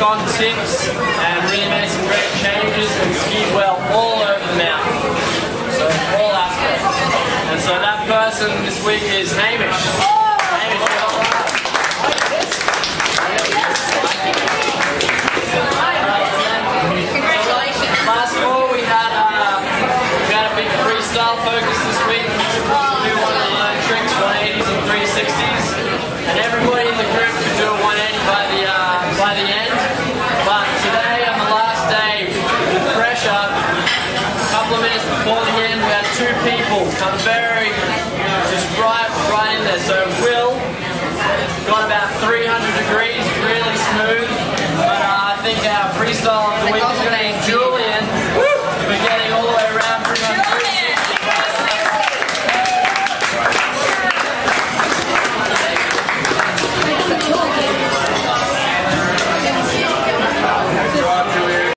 tips and really made some great changes and skied well all over the mountain. So all aspects. And so that person this week is Hamish. Hamish, well done. Congratulations. Last of all, we had uh, we had a big freestyle focus this week. Will come very, just right, right in there. So Will got about 300 degrees, really smooth. But uh, I think our freestyle of the week is going to endure.